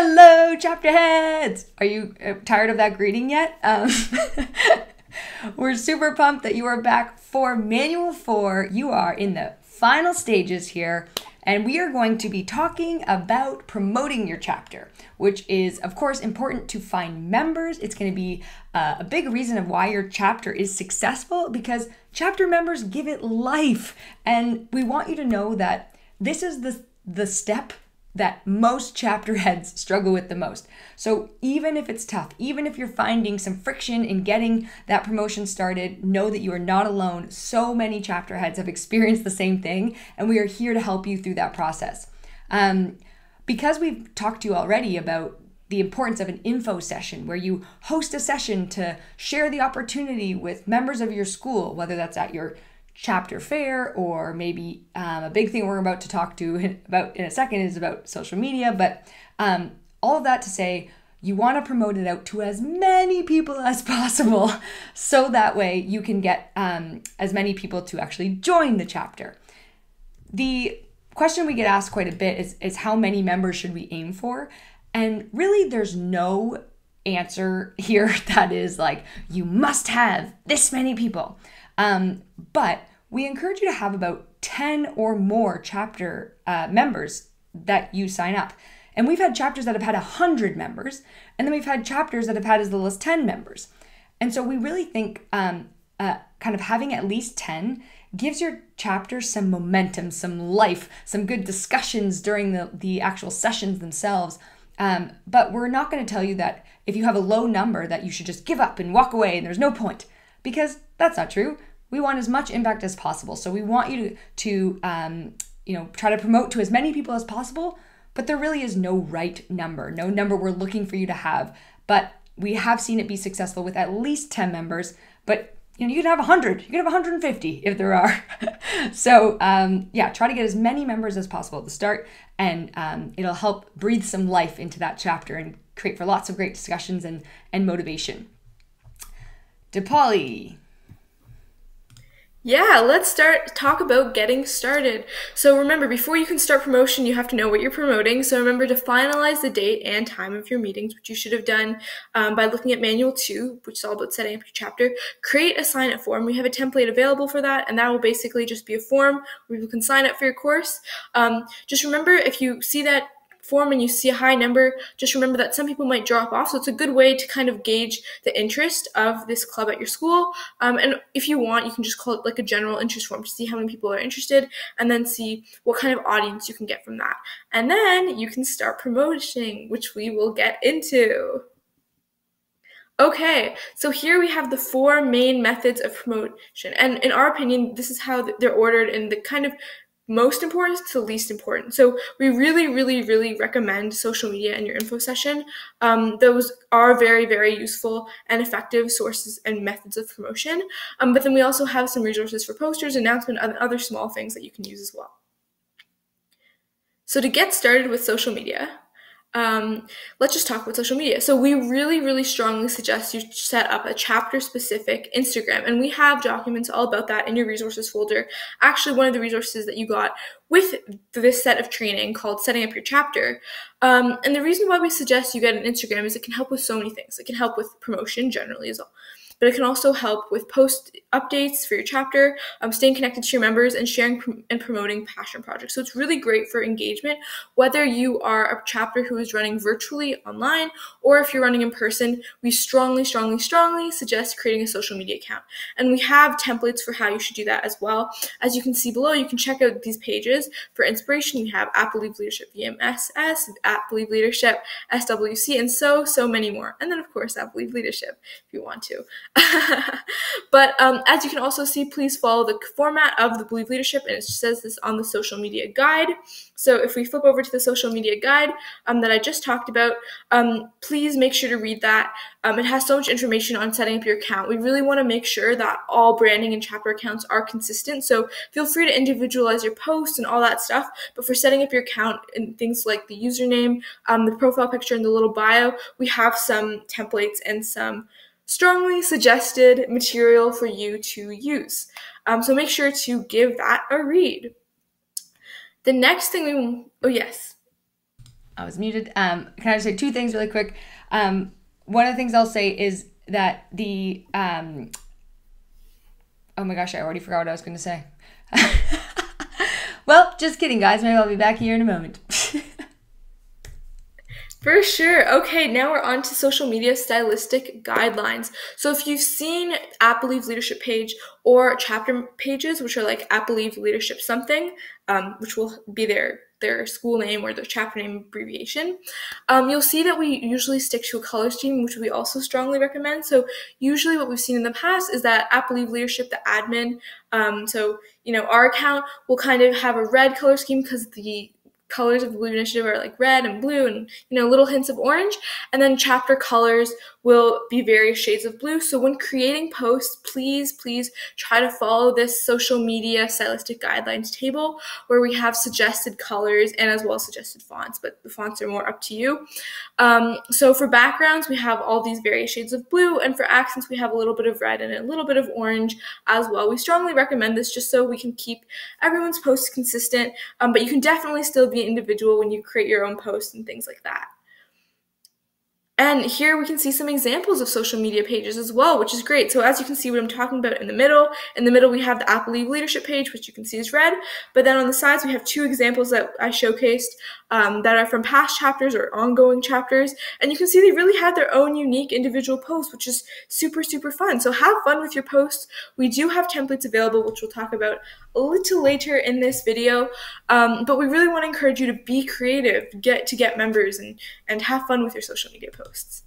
Hello, chapter heads! Are you uh, tired of that greeting yet? Um, we're super pumped that you are back for Manual 4. You are in the final stages here, and we are going to be talking about promoting your chapter, which is, of course, important to find members. It's going to be uh, a big reason of why your chapter is successful because chapter members give it life. And we want you to know that this is the, the step that most chapter heads struggle with the most. So, even if it's tough, even if you're finding some friction in getting that promotion started, know that you are not alone. So many chapter heads have experienced the same thing, and we are here to help you through that process. Um, because we've talked to you already about the importance of an info session where you host a session to share the opportunity with members of your school, whether that's at your chapter fair or maybe um, a big thing we're about to talk to about in a second is about social media but um, all of that to say you want to promote it out to as many people as possible so that way you can get um, as many people to actually join the chapter. The question we get asked quite a bit is, is how many members should we aim for? And really there's no answer here that is like you must have this many people um, but we encourage you to have about 10 or more chapter uh, members that you sign up. And we've had chapters that have had 100 members, and then we've had chapters that have had as little as 10 members. And so we really think um, uh, kind of having at least 10 gives your chapter some momentum, some life, some good discussions during the, the actual sessions themselves. Um, but we're not going to tell you that if you have a low number that you should just give up and walk away and there's no point because that's not true we want as much impact as possible. So we want you to, to um, you know, try to promote to as many people as possible, but there really is no right number, no number we're looking for you to have. But we have seen it be successful with at least 10 members, but you know, you can have 100, you can have 150 if there are. so, um, yeah, try to get as many members as possible at the start, and um, it'll help breathe some life into that chapter and create for lots of great discussions and, and motivation. Deepali. Yeah, let's start talk about getting started. So remember, before you can start promotion, you have to know what you're promoting. So remember to finalize the date and time of your meetings, which you should have done um, by looking at Manual 2, which is all about setting up your chapter. Create a sign-up form. We have a template available for that, and that will basically just be a form where you can sign up for your course. Um, just remember, if you see that form and you see a high number, just remember that some people might drop off. So it's a good way to kind of gauge the interest of this club at your school. Um, and if you want, you can just call it like a general interest form to see how many people are interested and then see what kind of audience you can get from that. And then you can start promoting, which we will get into. Okay, so here we have the four main methods of promotion. And in our opinion, this is how they're ordered in the kind of most important to least important. So we really, really, really recommend social media in your info session. Um, those are very, very useful and effective sources and methods of promotion. Um, but then we also have some resources for posters, announcement, and other small things that you can use as well. So to get started with social media, um, let's just talk about social media. So we really, really strongly suggest you set up a chapter specific Instagram. And we have documents all about that in your resources folder. Actually, one of the resources that you got with this set of training called setting up your chapter. Um, and the reason why we suggest you get an Instagram is it can help with so many things. It can help with promotion generally as well but it can also help with post updates for your chapter, um, staying connected to your members, and sharing pr- and promoting passion projects. So it's really great for engagement, whether you are a chapter who is running virtually online or if you're running in person. We strongly, strongly, strongly suggest creating a social media account. And we have templates for how you should do that as well. As you can see below, you can check out these pages for inspiration. We have at Believe Leadership VMSS, at Believe Leadership SWC, and so, so many more. And then, of course, at Believe Leadership if you want to. but um, as you can also see, please follow the format of the Believe Leadership, and it says this on the social media guide. So if we flip over to the social media guide um, that I just talked about, um, please make sure to read that. Um, it has so much information on setting up your account. We really want to make sure that all branding and chapter accounts are consistent. So feel free to individualize your posts and all that stuff. But for setting up your account and things like the username, um, the profile picture, and the little bio, we have some templates and some strongly suggested material for you to use. Um, so make sure to give that a read. The next thing we, oh yes. I was muted. Um, can I just say two things really quick? Um, one of the things I'll say is that the um, oh my gosh, I already forgot what I was going to say. well, just kidding, guys. Maybe I'll be back here in a moment. For sure. Okay, now we're on to social media stylistic guidelines. So if you've seen at Believe Leadership page or chapter pages, which are like at Believe Leadership something, um, which will be their their school name or their chapter name abbreviation, um, you'll see that we usually stick to a color scheme, which we also strongly recommend. So usually what we've seen in the past is that at Believe Leadership, the admin, um, so you know our account will kind of have a red color scheme because the colors of the Believe Initiative are like red and blue and, you know, little hints of orange. And then chapter colors will be various shades of blue. So when creating posts, please, please try to follow this social media stylistic guidelines table where we have suggested colors and as well suggested fonts, but the fonts are more up to you. Um, so for backgrounds, we have all these various shades of blue. And for accents, we have a little bit of red and a little bit of orange as well. We strongly recommend this just so we can keep everyone's posts consistent. Um, but you can definitely still be individual when you create your own posts and things like that. And here we can see some examples of social media pages as well, which is great. So as you can see what I'm talking about in the middle, in the middle we have the Apple Believe Leadership page, which you can see is red. But then on the sides we have two examples that I showcased um, that are from past chapters or ongoing chapters. And you can see they really have their own unique individual posts, which is super, super fun. So have fun with your posts. We do have templates available, which we'll talk about a little later in this video. Um, but we really want to encourage you to be creative, get to get members and, and have fun with your social media posts.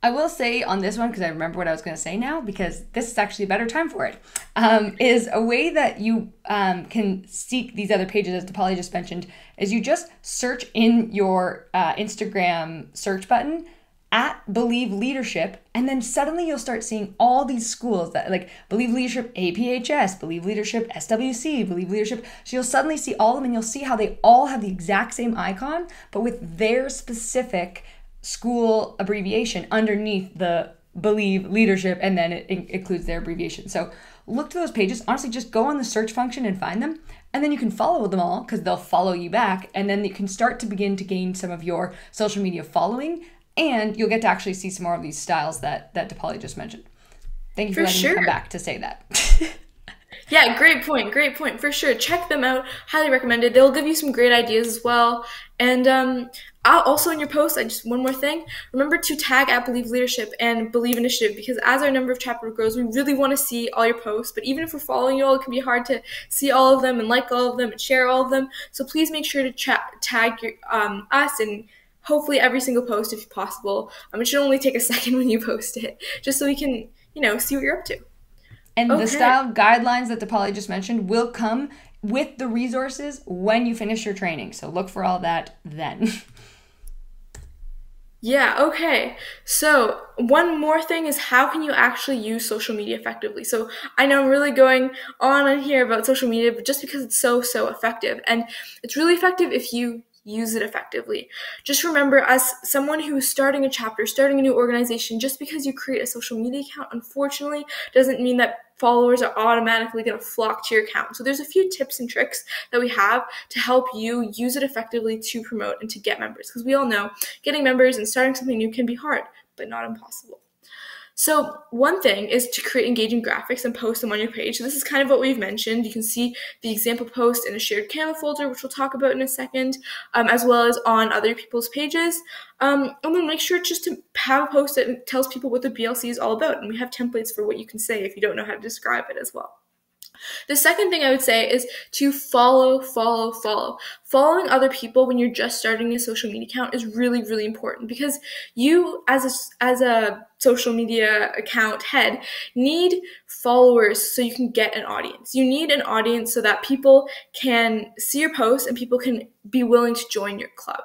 I will say on this one, because I remember what I was going to say now, because this is actually a better time for it, um, is a way that you um, can seek these other pages, as Deepali just mentioned, is you just search in your uh, Instagram search button at Believe Leadership, and then suddenly you'll start seeing all these schools that like Believe Leadership APHS, Believe Leadership SWC, Believe Leadership. So you'll suddenly see all of them and you'll see how they all have the exact same icon, but with their specific school abbreviation underneath the believe leadership and then it includes their abbreviation so look to those pages honestly just go on the search function and find them and then you can follow them all because they'll follow you back and then you can start to begin to gain some of your social media following and you'll get to actually see some more of these styles that that Deepali just mentioned thank you for, for letting sure. me come back to say that yeah great point great point for sure check them out highly recommended they'll give you some great ideas as well and um, also in your post, I just one more thing. Remember to tag at Believe Leadership and Believe Initiative because as our number of chapter grows, we really want to see all your posts. But even if we're following you all, it can be hard to see all of them and like all of them and share all of them. So please make sure to tag your, um, us and hopefully every single post if possible. Um, it should only take a second when you post it, just so we can you know see what you're up to. And okay. the style guidelines that the Deepali just mentioned will come with the resources when you finish your training. So look for all that then. Yeah, okay. So, one more thing is how can you actually use social media effectively? So, I know I'm really going on and here about social media, but just because it's so, so effective. And it's really effective if you use it effectively. Just remember, as someone who is starting a chapter, starting a new organization, just because you create a social media account, unfortunately, doesn't mean that followers are automatically going to flock to your account. So there's a few tips and tricks that we have to help you use it effectively to promote and to get members. Because we all know getting members and starting something new can be hard, but not impossible. So one thing is to create engaging graphics and post them on your page. So this is kind of what we've mentioned. You can see the example post in a shared Canva folder, which we'll talk about in a second, um, as well as on other people's pages. Um, and then make sure just to have a post that tells people what the BLC is all about. And we have templates for what you can say if you don't know how to describe it as well. The second thing I would say is to follow, follow, follow. Following other people when you're just starting a social media account is really, really important because you, as a, as a social media account head, need followers so you can get an audience. You need an audience so that people can see your posts and people can be willing to join your club.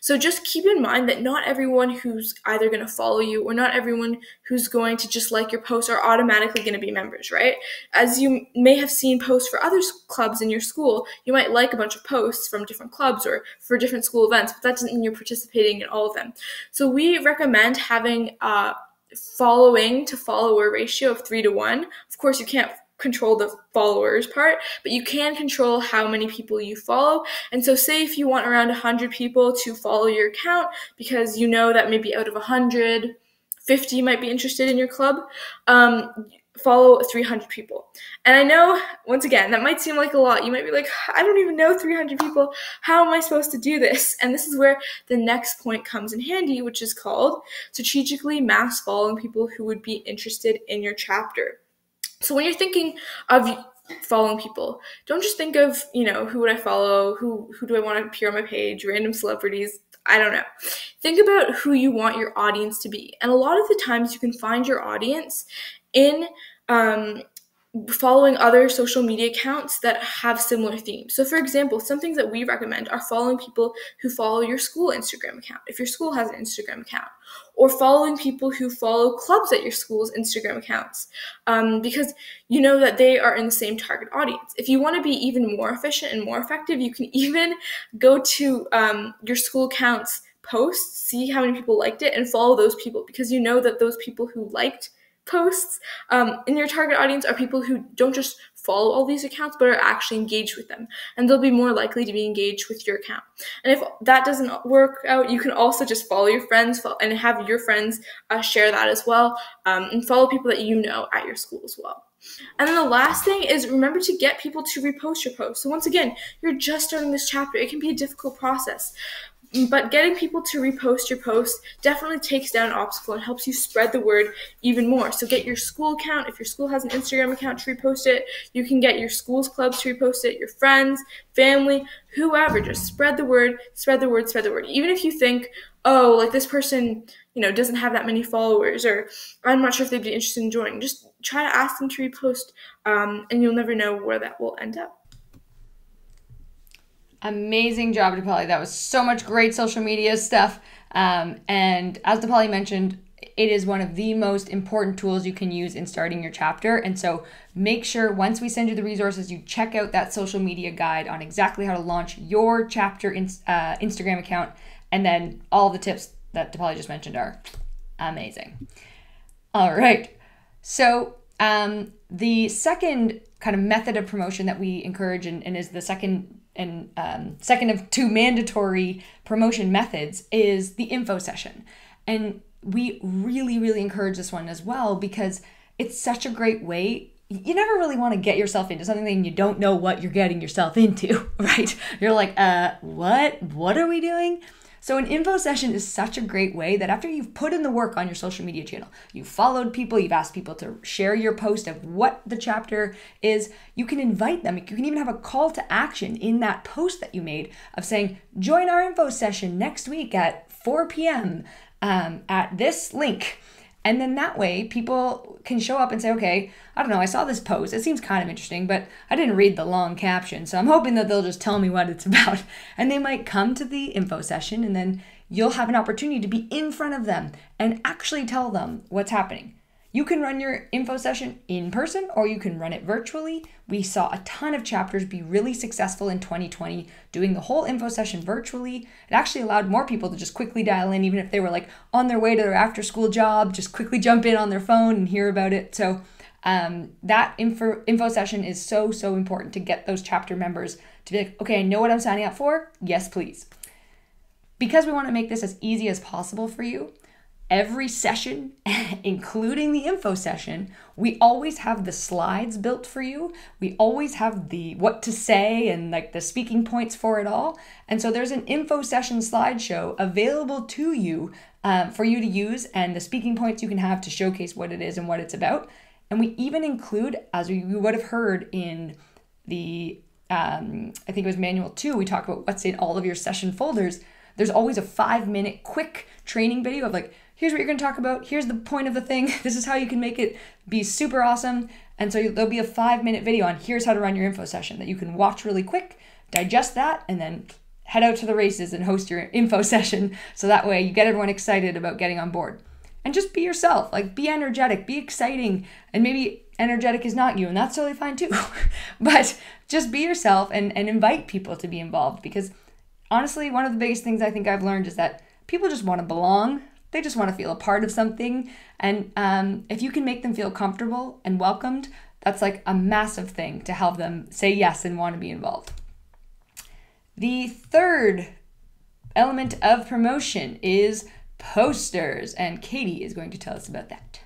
So just keep in mind that not everyone who's either going to follow you or not everyone who's going to just like your posts are automatically going to be members, right? As you may have seen posts for other clubs in your school, you might like a bunch of posts from different clubs or for different school events, but that doesn't mean you're participating in all of them. So we recommend having a following to follower ratio of three to one. Of course, you can't control the followers part, but you can control how many people you follow. And so, say if you want around 100 people to follow your account because you know that maybe out of 100, 50 might be interested in your club, um, follow 300 people. And I know, once again, that might seem like a lot. You might be like, I don't even know 300 people. How am I supposed to do this? And this is where the next point comes in handy, which is called strategically mass following people who would be interested in your chapter. So when you're thinking of following people, don't just think of, you know, who would I follow? Who who do I want to appear on my page? Random celebrities. I don't know. Think about who you want your audience to be. And a lot of the times you can find your audience in um, following other social media accounts that have similar themes. So, for example, some things that we recommend are following people who follow your school Instagram account, if your school has an Instagram account, or following people who follow clubs at your school's Instagram accounts, um, because you know that they are in the same target audience. If you want to be even more efficient and more effective, you can even go to um, your school account's posts, see how many people liked it, and follow those people because you know that those people who liked posts um, in your target audience are people who don't just follow all these accounts but are actually engaged with them and they'll be more likely to be engaged with your account and if that doesn't work out you can also just follow your friends and have your friends uh, share that as well um, and follow people that you know at your school as well and then the last thing is remember to get people to repost your post. So once again, you're just starting this chapter. It can be a difficult process. But getting people to repost your post definitely takes down an obstacle and helps you spread the word even more. So get your school account. If your school has an Instagram account to repost it, you can get your school's clubs to repost it, your friends, family, whoever. Just spread the word, spread the word, spread the word. Even if you think, oh, like this person, you know, doesn't have that many followers, or I'm not sure if they'd be interested in joining. Just try to ask them to repost, um, and you'll never know where that will end up. Amazing job, Dipali. That was so much great social media stuff. Um, and as Dipali mentioned, it is one of the most important tools you can use in starting your chapter. And so make sure once we send you the resources, you check out that social media guide on exactly how to launch your chapter in, uh, Instagram account. And then all the tips that Dipali just mentioned are amazing. All right. So um, the second kind of method of promotion that we encourage and, and is the second and um, second of two mandatory promotion methods is the info session. And we really, really encourage this one as well because it's such a great way. You never really want to get yourself into something and you don't know what you're getting yourself into, right? You're like, uh, what? What are we doing? So, an info session is such a great way that after you've put in the work on your social media channel, you've followed people, you've asked people to share your post of what the chapter is, you can invite them. You can even have a call to action in that post that you made of saying, join our info session next week at 4 p.m. Um, at this link. And then that way, people can show up and say, okay, I don't know, I saw this post. It seems kind of interesting, but I didn't read the long caption. So I'm hoping that they'll just tell me what it's about. And they might come to the info session, and then you'll have an opportunity to be in front of them and actually tell them what's happening. You can run your info session in person or you can run it virtually. We saw a ton of chapters be really successful in 2020 doing the whole info session virtually. It actually allowed more people to just quickly dial in, even if they were like on their way to their after school job, just quickly jump in on their phone and hear about it. So um, that info, info session is so, so important to get those chapter members to be like, okay, I know what I'm signing up for. Yes, please. Because we want to make this as easy as possible for you, every session, including the info session, we always have the slides built for you. We always have the what to say and like the speaking points for it all. And so there's an info session slideshow available to you um, for you to use and the speaking points you can have to showcase what it is and what it's about. And we even include, as we would have heard in the, um, I think it was manual two, we talk about what's in all of your session folders. There's always a five minute quick training video of like, here's what you're going to talk about. Here's the point of the thing. This is how you can make it be super awesome. And so there'll be a five minute video on here's how to run your info session that you can watch really quick, digest that, and then head out to the races and host your info session. So that way you get everyone excited about getting on board. And just be yourself. Like be energetic, be exciting. And maybe energetic is not you, and that's totally fine too. but just be yourself and, and invite people to be involved because honestly, one of the biggest things I think I've learned is that people just want to belong they just want to feel a part of something. And um, if you can make them feel comfortable and welcomed, That's like a massive thing to help them say yes and want to be involved. The third element of promotion is posters, and Katie is going to tell us about that.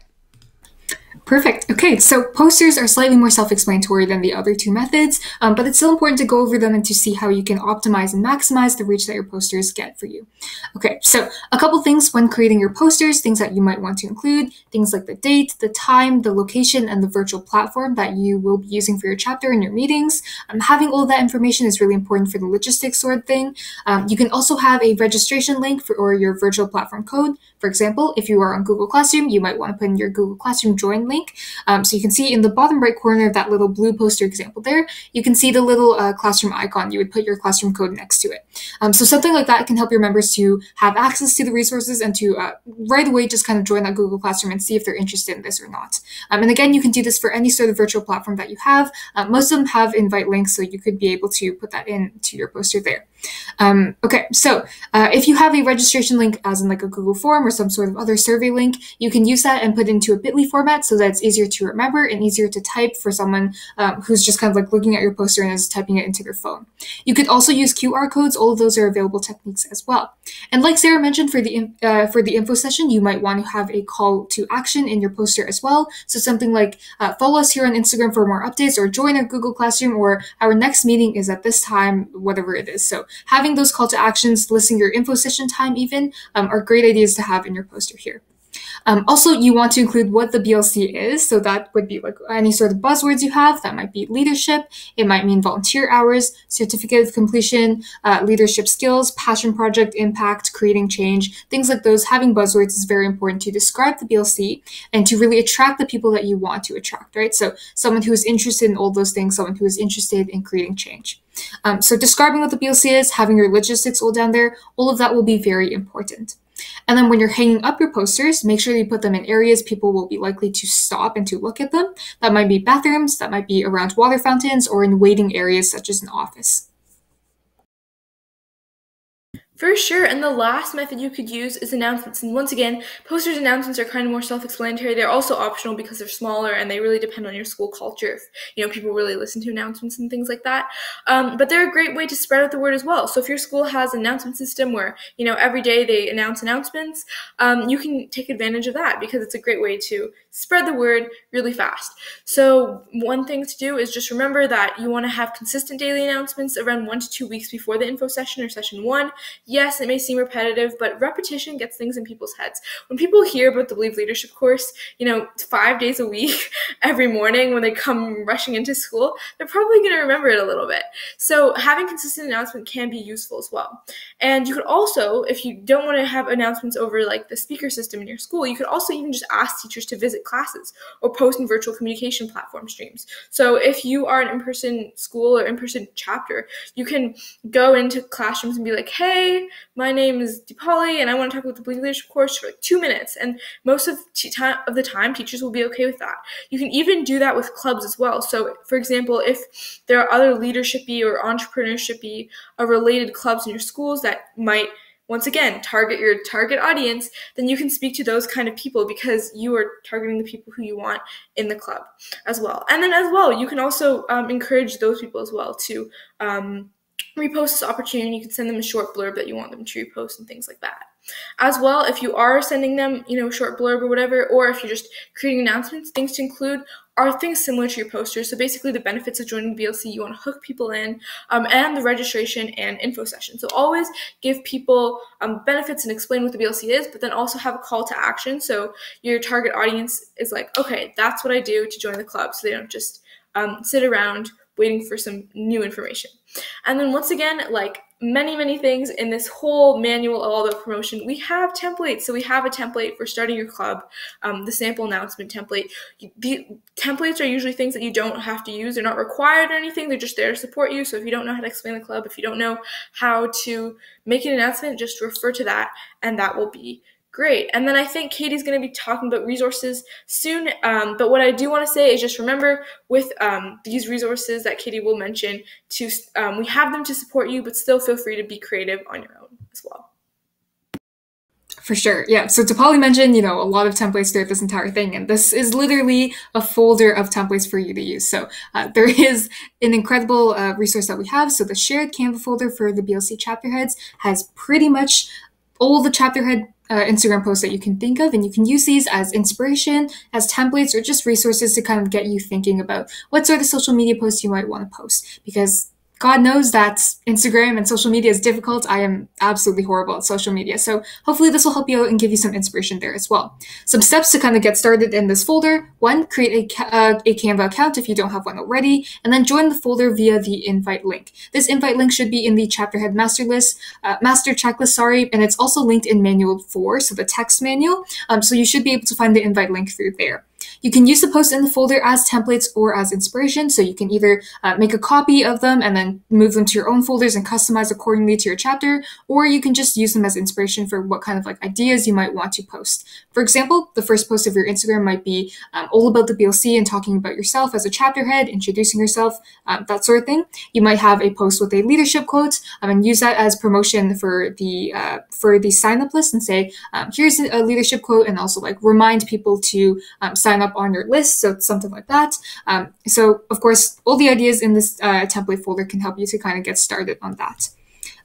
Perfect. Okay, so posters are slightly more self-explanatory than the other two methods, um, but it's still important to go over them and to see how you can optimize and maximize the reach that your posters get for you. Okay, so a couple things when creating your posters, things that you might want to include, things like the date, the time, the location, and the virtual platform that you will be using for your chapter and your meetings. Um, having all that information is really important for the logistics sort of thing. Um, you can also have a registration link for or your virtual platform code. For example, if you are on Google Classroom, you might want to put in your Google Classroom join link. Um, so you can see in the bottom right corner of that little blue poster example there, you can see the little uh, classroom icon. You would put your classroom code next to it. Um, so something like that can help your members to have access to the resources and to uh, right away just kind of join that Google Classroom and see if they're interested in this or not. Um, and again, you can do this for any sort of virtual platform that you have. Uh, most of them have invite links, so you could be able to put that in to your poster there. Um, okay, so uh, if you have a registration link, as in like a Google form or some sort of other survey link, you can use that and put into a bit.ly format so that it's easier to remember and easier to type for someone um, who's just kind of like looking at your poster and is typing it into their phone. You could also use QR codes. All of those are available techniques as well. And like Sarah mentioned, for the uh, for the info session, you might want to have a call to action in your poster as well. So something like uh, follow us here on Instagram for more updates, or join our Google Classroom, or our next meeting is at this time, whatever it is. So having those call to actions, listing your info session time even, um, are great ideas to have in your poster here. Um, also, you want to include what the BLC is. So that would be like any sort of buzzwords you have. That might be leadership. It might mean volunteer hours, certificate of completion, uh, leadership skills, passion project, impact, creating change, things like those. Having buzzwords is very important to describe the BLC and to really attract the people that you want to attract, right? So someone who is interested in all those things, someone who is interested in creating change. Um, so describing what the BLC is, having your logistics all down there, all of that will be very important. And then when you're hanging up your posters, make sure you put them in areas people will be likely to stop and to look at them. That might be bathrooms, that might be around water fountains, or in waiting areas such as an office. For sure, and the last method you could use is announcements. And once again, posters announcements are kind of more self-explanatory. They're also optional because they're smaller and they really depend on your school culture. If you know people really listen to announcements and things like that, um, but they're a great way to spread out the word as well. So if your school has an announcement system where you know every day they announce announcements, um, you can take advantage of that because it's a great way to spread the word really fast. So one thing to do is just remember that you want to have consistent daily announcements around one to two weeks before the info session or session one. Yes, it may seem repetitive, but repetition gets things in people's heads. When people hear about the Believe Leadership course, you know, five days a week, every morning when they come rushing into school, they're probably going to remember it a little bit. So having consistent announcement can be useful as well. And you could also, if you don't want to have announcements over like the speaker system in your school, you could also even just ask teachers to visit classes or post in virtual communication platform streams. So if you are an in-person school or in-person chapter, you can go into classrooms and be like, hey, my name is Deepali and I want to talk about the Believe Leadership course for like two minutes. And most of, t- time, of the time, teachers will be okay with that. You can even do that with clubs as well. So for example, if there are other leadershipy or entrepreneurshipy uh, related clubs in your schools that might – once again, target your target audience, then you can speak to those kind of people because you are targeting the people who you want in the club as well. And then as well, you can also um, encourage those people as well to um, repost this opportunity. You can send them a short blurb that you want them to repost and things like that. As well, if you are sending them, you know, short blurb or whatever, or if you're just creating announcements, things to include are things similar to your posters. So basically, the benefits of joining BLC, you want to hook people in, um, and the registration and info session. So always give people um, benefits and explain what the BLC is, but then also have a call to action. So your target audience is like, okay, that's what I do to join the club. So they don't just um, sit around waiting for some new information. And then once again, like many, many things in this whole manual of all the promotion, we have templates. So we have a template for starting your club, um, the sample announcement template. The templates are usually things that you don't have to use. They're not required or anything. They're just there to support you. So if you don't know how to explain the club, if you don't know how to make an announcement, just refer to that and that will be Great. And then I think Katie's going to be talking about resources soon. Um, but what I do want to say is just remember with um, these resources that Katie will mention, to um, we have them to support you, but still feel free to be creative on your own as well. For sure. Yeah. So to Polly mentioned, you know, a lot of templates throughout this entire thing, and this is literally a folder of templates for you to use. So uh, there is an incredible uh, resource that we have. So the shared Canva folder for the BLC chapter heads has pretty much all the chapter head uh, Instagram posts that you can think of, and you can use these as inspiration, as templates, or just resources to kind of get you thinking about what sort of social media posts you might want to post. Because God knows that Instagram and social media is difficult. I am absolutely horrible at social media. So hopefully this will help you out and give you some inspiration there as well. Some steps to kind of get started in this folder. One, create a, uh, a Canva account if you don't have one already, and then join the folder via the invite link. This invite link should be in the chapter head master list, uh, master checklist, sorry, and it's also linked in manual four, so the text manual. Um, so you should be able to find the invite link through there. You can use the posts in the folder as templates or as inspiration, so you can either uh, make a copy of them and then move them to your own folders and customize accordingly to your chapter, or you can just use them as inspiration for what kind of like ideas you might want to post. For example, the first post of your Instagram might be um, all about the BLC and talking about yourself as a chapter head, introducing yourself, um, that sort of thing. You might have a post with a leadership quote um, and use that as promotion for the uh, for the sign up list and say, um, here's a leadership quote, and also like remind people to um, sign up on your list. So something like that. Um, so of course, all the ideas in this uh, template folder can help you to kind of get started on that.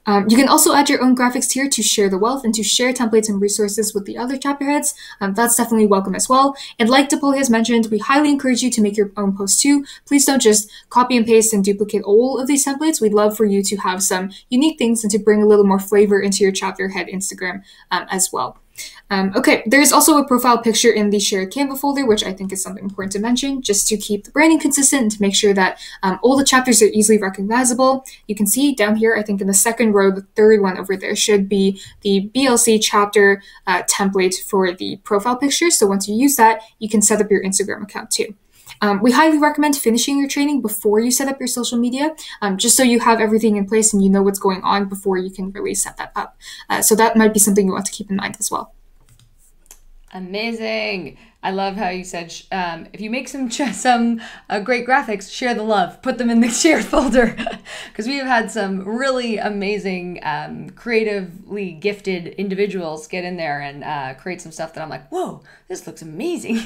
Um, you can also add your own graphics here to share the wealth and to share templates and resources with the other chapter heads. Um, that's definitely welcome as well. And like DePaul has mentioned, we highly encourage you to make your own posts too. Please don't just copy and paste and duplicate all of these templates. We'd love for you to have some unique things and to bring a little more flavor into your chapter head Instagram um, as well. Um, okay, there's also a profile picture in the shared Canva folder, which I think is something important to mention, just to keep the branding consistent and to make sure that um, all the chapters are easily recognizable. You can see down here, I think in the second row, the third one over there should be the BLC chapter uh, template for the profile picture. So once you use that, you can set up your Instagram account too. Um, we highly recommend finishing your training before you set up your social media, um, just so you have everything in place and you know what's going on before you can really set that up. Uh, so that might be something you want to keep in mind as well. Amazing. I love how you said um, if you make some some uh, great graphics, share the love. Put them in the shared folder because we have had some really amazing, um, creatively gifted individuals get in there and uh, create some stuff that I'm like, whoa, this looks amazing.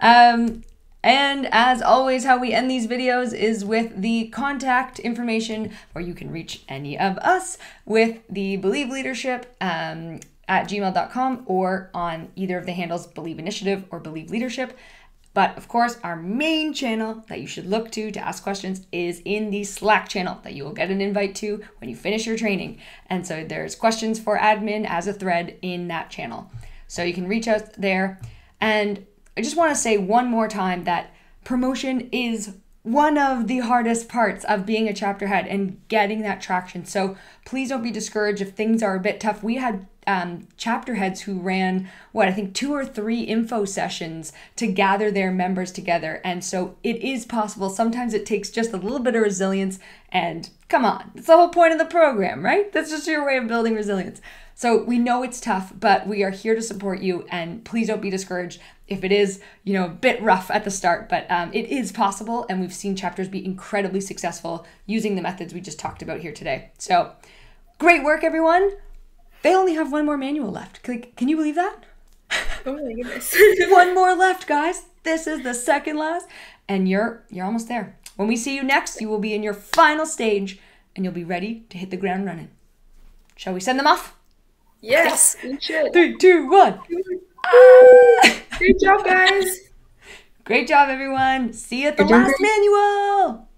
um, and as always, how we end these videos is with the contact information where you can reach any of us with the Believe Leadership um, at gmail.com or on either of the handles Believe Initiative or Believe Leadership. But of course, our main channel that you should look to to ask questions is in the Slack channel that you will get an invite to when you finish your training. And so there's questions for admin as a thread in that channel. So you can reach out there. And I just want to say one more time that promotion is one of the hardest parts of being a chapter head and getting that traction. So please don't be discouraged if things are a bit tough. We had um, chapter heads who ran what I think two or three info sessions to gather their members together. And so it is possible. Sometimes it takes just a little bit of resilience. And come on, it's the whole point of the program, right? That's just your way of building resilience. So we know it's tough, but we are here to support you. And please don't be discouraged if it is, you know, a bit rough at the start. But um, it is possible. And we've seen chapters be incredibly successful using the methods we just talked about here today. So great work, everyone. They only have one more manual left. Can, can you believe that? Oh my goodness. one more left, guys. This is the second last, and you're you're almost there. When we see you next, you will be in your final stage, and you'll be ready to hit the ground running. Shall we send them off? Yes, we should. Three, two, one. Great job, guys. Great job, everyone. See you at the last manual.